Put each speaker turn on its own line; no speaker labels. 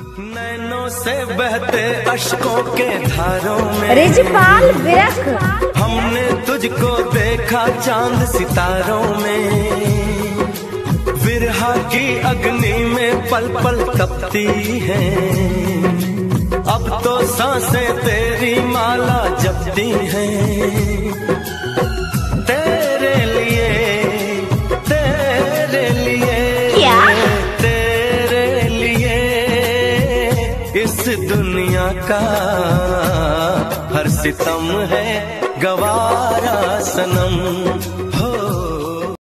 नैनों से बहते अशकों के धारों में।
रिजपाल विरक
हमने तुझको देखा चाँद सितारों में। विरहा की अग्नि में पल पल तपती है। अब तो साँसें तेरी माला जपती हैं। इस दुनिया का हर सितम है गवारा सनम।